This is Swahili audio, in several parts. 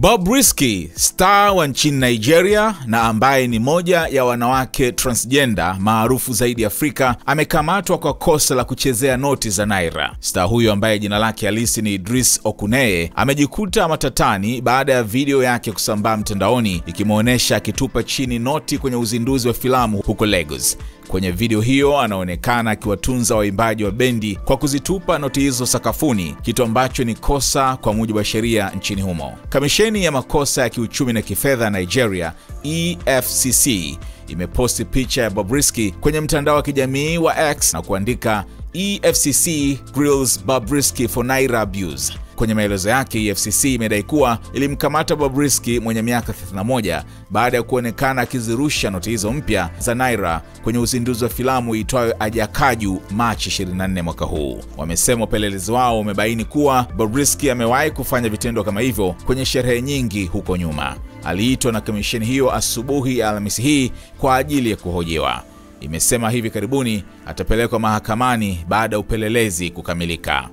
Bobrisky, star wa nchini Nigeria na ambaye ni moja ya wanawake transgender maarufu zaidi Afrika, amekamatwa kwa kosa la kuchezea noti za naira. Star huyo ambaye jina lake halisi ni Idris Okuneye amejikuta matatani baada ya video yake kusambaa mtandaoni ikimwonyesha akitupa chini noti kwenye uzinduzi wa filamu huko Lagos. Kwenye video hiyo anaonekana akiwatunza waimbaji wa bendi kwa kuzitupa noti hizo sakafuni, kitu ambacho ni kosa kwa mujibu wa sheria nchini humo. Kamisheni ya makosa ya kiuchumi na kifedha Nigeria, EFCC, imeposti picha ya Bobrisky kwenye mtandao wa kijamii wa X na kuandika EFCC grills Babriski for naira abuse. Kwenye maelezo yake, EFCC imedai kuwa ilimkamata Babriski mwenye miaka 31 baada ya kuonekana akizirusha noti hizo mpya za naira kwenye uzinduzi wa filamu itwayo Ajakaju Machi 24 mwaka huu. Wamesema upelelezi wao umebaini kuwa Babriski amewahi kufanya vitendo kama hivyo kwenye sherehe nyingi huko nyuma. Aliitwa na kamisheni hiyo asubuhi ya Alhamisi hii kwa ajili ya kuhojiwa. Imesema hivi karibuni atapelekwa mahakamani baada ya upelelezi kukamilika.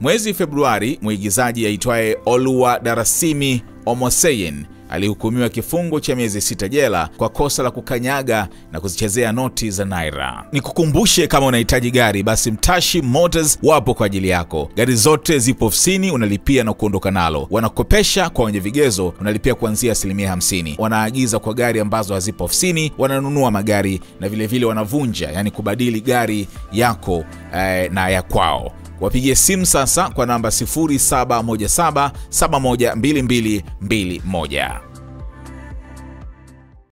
Mwezi Februari, mwigizaji aitwaye Oluwa Darasimi Omoseyin alihukumiwa kifungo cha miezi sita jela kwa kosa la kukanyaga na kuzichezea noti za naira. Nikukumbushe, kama unahitaji gari, basi Mtashi Motors wapo kwa ajili yako. Gari zote zipo ofisini, unalipia na kuondoka nalo. Wanakopesha kwa wenye vigezo, unalipia kuanzia asilimia 50. Wanaagiza kwa gari ambazo hazipo ofisini, wananunua magari na vilevile vile wanavunja, yani kubadili gari yako eh, na ya kwao. Wapigie simu sasa kwa namba 0717712221.